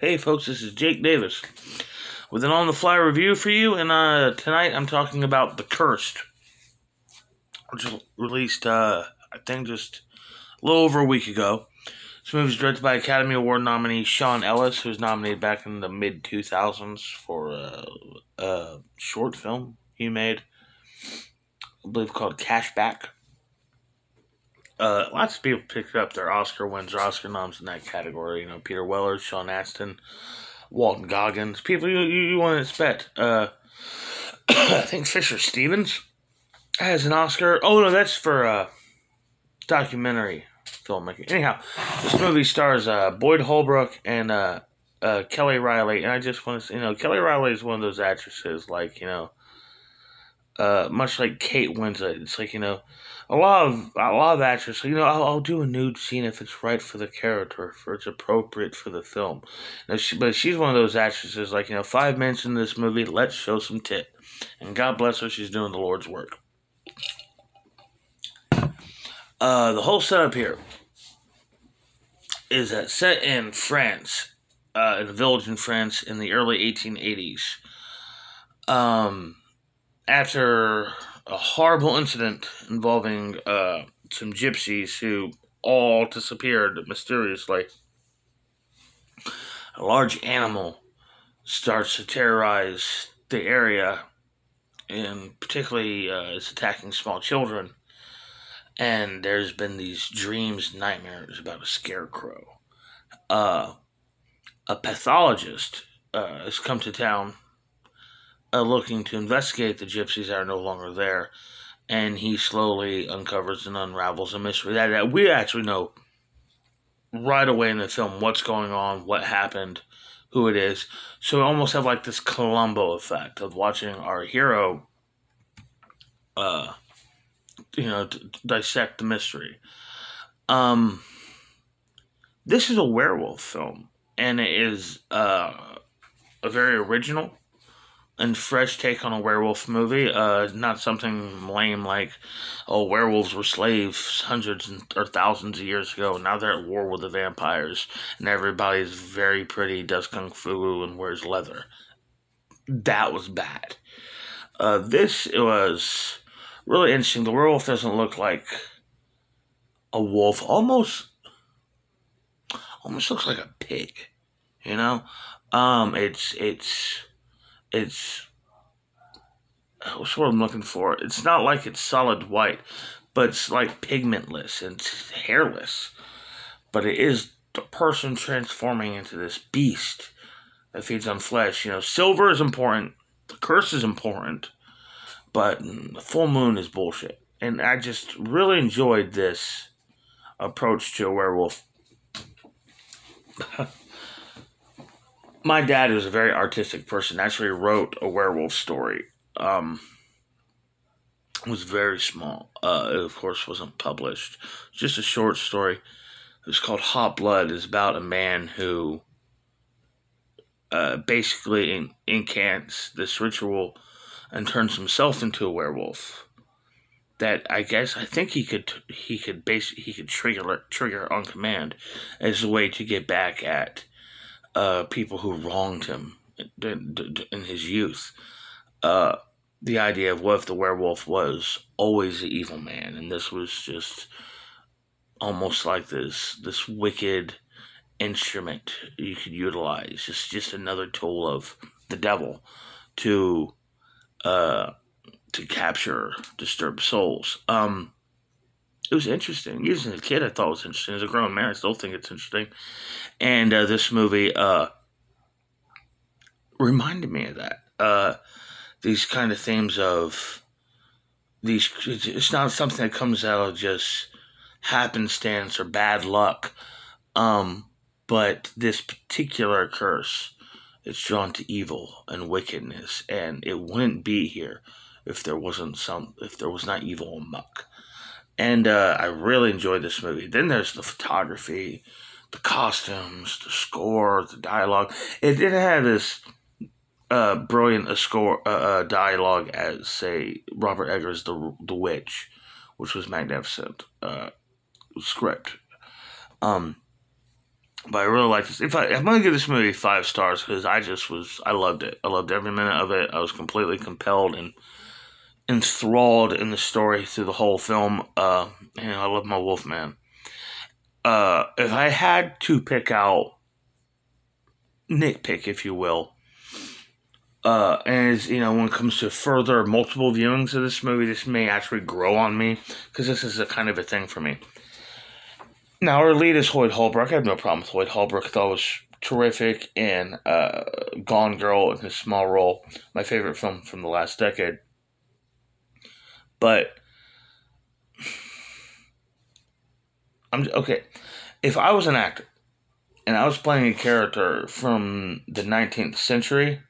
Hey folks, this is Jake Davis with an on the fly review for you, and uh, tonight I'm talking about The Cursed, which was released, uh, I think, just a little over a week ago. This movie is directed by Academy Award nominee Sean Ellis, who was nominated back in the mid 2000s for a, a short film he made, I believe called Cashback. Uh, lots of people picked up their Oscar wins or Oscar noms in that category. You know, Peter Weller, Sean Astin, Walton Goggins, people you, you, you want to expect. Uh, I think Fisher Stevens has an Oscar. Oh, no, that's for uh, documentary filmmaking. Anyhow, this movie stars uh, Boyd Holbrook and uh, uh, Kelly Reilly. And I just want to say, you know, Kelly Reilly is one of those actresses, like, you know, uh, much like Kate Winslet. It's like, you know, a lot of a lot of actors, you know, I'll, I'll, do a nude scene if it's right for the character, if it's appropriate for the film. Now, she, but she's one of those actresses, like you know, five minutes in this movie, let's show some tit, and God bless her, she's doing the Lord's work. Uh, the whole setup here is that set in France, uh, in a village in France in the early 1880s. Um, after a horrible incident involving uh, some gypsies who all disappeared mysteriously. A large animal starts to terrorize the area, and particularly uh, is attacking small children. And there's been these dreams, nightmares about a scarecrow. Uh, a pathologist uh, has come to town uh, looking to investigate the gypsies are no longer there, and he slowly uncovers and unravels a mystery that, that we actually know right away in the film what's going on, what happened, who it is. So we almost have like this Columbo effect of watching our hero, uh, you know, dissect the mystery. Um, this is a werewolf film, and it is uh, a very original and fresh take on a werewolf movie. Uh, not something lame like, oh, werewolves were slaves hundreds or thousands of years ago. Now they're at war with the vampires, and everybody's very pretty, does kung fu, and wears leather. That was bad. Uh, this was really interesting. The werewolf doesn't look like a wolf. Almost, almost looks like a pig. You know, um, it's it's it's what's what I'm looking for. It's not like it's solid white, but it's like pigmentless and hairless. But it is the person transforming into this beast that feeds on flesh. You know, silver is important, the curse is important, but the full moon is bullshit. And I just really enjoyed this approach to a werewolf. my dad was a very artistic person. Actually, wrote a werewolf story. Um, was very small. Uh, it of course wasn't published. just a short story. It was called Hot Blood. It's about a man who uh, basically in- incants this ritual and turns himself into a werewolf. That I guess I think he could he could base he could trigger trigger on command as a way to get back at uh, people who wronged him in his youth. Uh, the idea of what if the werewolf was always the evil man, and this was just almost like this this wicked instrument you could utilize, just just another tool of the devil to uh, to capture disturbed souls. Um, it was interesting. Even as a kid, I thought it was interesting. As a grown man, I still think it's interesting. And uh, this movie uh, reminded me of that. Uh, these kind of themes of these. It's not something that comes out of just happenstance or bad luck. Um, but this particular curse, it's drawn to evil and wickedness, and it wouldn't be here if there wasn't some if there was not evil and muck and uh, I really enjoyed this movie. Then there's the photography, the costumes, the score, the dialogue. It didn't have this uh, brilliant a score uh, uh, dialogue as say Robert Eggers' The The Witch, which was magnificent uh, script. Um, but I really like this. If I, I'm gonna give this movie five stars because I just was, I loved it. I loved every minute of it. I was completely compelled and enthralled in the story through the whole film. Uh, and I love my Wolfman. Uh, if I had to pick out nitpick, if you will, uh, as you know, when it comes to further multiple viewings of this movie, this may actually grow on me because this is a kind of a thing for me. Now, our lead is Hoyt Holbrook. I have no problem with Hoyt Holbrook. I thought was terrific in uh, Gone Girl in his small role. My favorite film from the last decade. But I'm okay. If I was an actor and I was playing a character from the 19th century,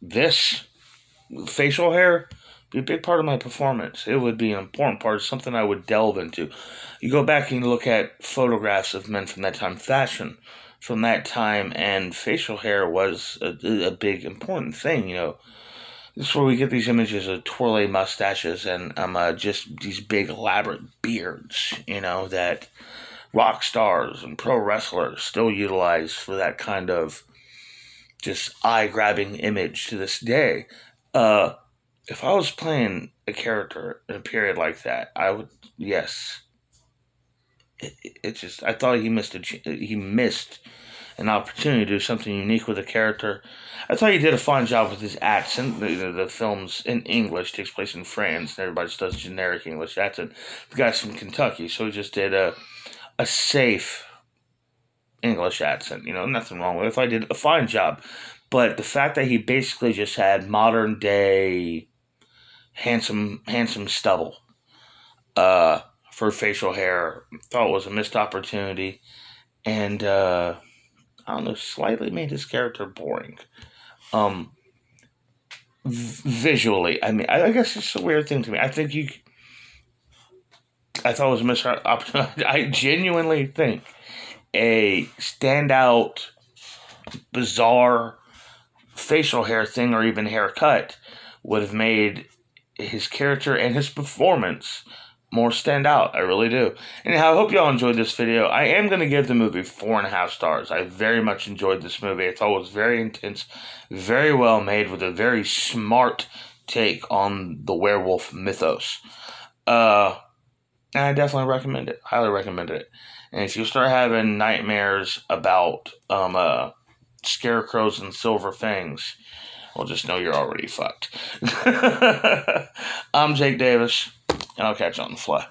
this facial hair be a big part of my performance. It would be an important part, something I would delve into. You go back and look at photographs of men from that time, fashion from that time, and facial hair was a, a big important thing. You know, this is where we get these images of twirly mustaches and um, uh, just these big elaborate beards. You know that rock stars and pro wrestlers still utilize for that kind of just eye grabbing image to this day. Uh, if I was playing a character in a period like that, I would yes. It, it just I thought he missed a he missed an opportunity to do something unique with a character. I thought he did a fine job with his accent. The, the film's in English, takes place in France, and everybody just does generic English accent. The guy's from Kentucky, so he just did a a safe English accent. You know, nothing wrong with it. I did a fine job. But the fact that he basically just had modern day handsome handsome stubble uh, for facial hair. I thought was a missed opportunity, and uh, I don't know, slightly made his character boring. Um, visually, I mean, I, I guess it's a weird thing to me. I think you. I thought it was a missed opportunity. I genuinely think a standout, bizarre facial hair thing or even haircut would have made his character and his performance more stand out. I really do. Anyhow, I hope y'all enjoyed this video. I am going to give the movie four and a half stars. I very much enjoyed this movie. I thought it was very intense, very well made, with a very smart take on the werewolf mythos. Uh, and I definitely recommend it. Highly recommend it. And if you start having nightmares about um, uh, scarecrows and silver fangs, well, just know you're already fucked. I'm Jake Davis, and I'll catch you on the fly.